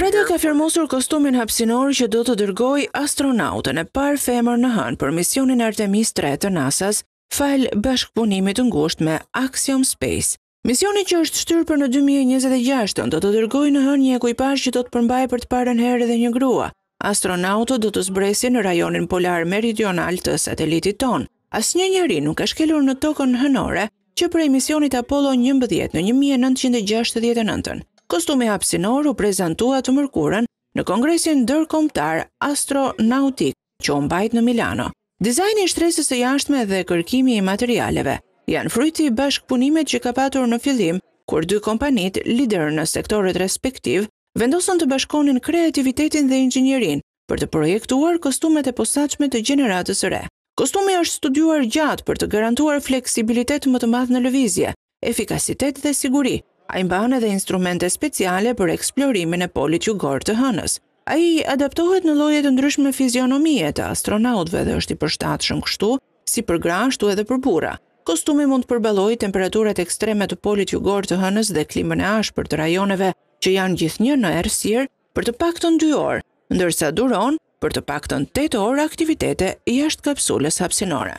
Prada ka firmosur kostumin hapësinor që do të dërgojë astronauten e parë femër në Hënë për misionin Artemis 3 të NASA-s, falë bashkëpunimit të ngushtë me Axiom Space. Misioni që është shtyrë për në dy mijë e njëzet e gjashtë do të dërgojë në Hënë një ekuipazh që do të përmbajë për të parën herë dhe një grua, Astronautët do të zbresin në rajonin polar meridional të satelitit tonë. Asnjë njeri nuk ka shkelur në tokën hënore që prej misionit Apollo 11 në 1969. Kostumi hapësinor u prezantua të mërkurën në Kongresin Ndërkombëtar Astronautik që u mbajt në Milano. Dizajni i shtresës së jashtme dhe kërkimi i materialeve janë fryti i bashkëpunimit që ka patur në fillim kur dy kompanitë lider në sektorët respektiv vendosën të bashkonin kreativitetin dhe inxhinierinë për të projektuar kostumet e posaçme të gjeneratës së re. Kostumi është studiuar gjatë për të garantuar fleksibilitet më të madh në lëvizje, efikasitet dhe siguri. Ai mban edhe instrumente speciale për eksplorimin e polit jugor të Hënës. Ai adaptohet në lloje të ndryshme fizionomie të astronautëve dhe është i përshtatshëm kështu si për gra ashtu edhe për burra. Kostumi mund të përballojë temperaturat ekstreme të polit jugor të Hënës dhe klimën e ashpër të rajoneve që janë gjithnjë në errësirë për të paktën dy orë, ndërsa duron për të paktën tetë orë aktivitete jashtë kapsulës hapësinore.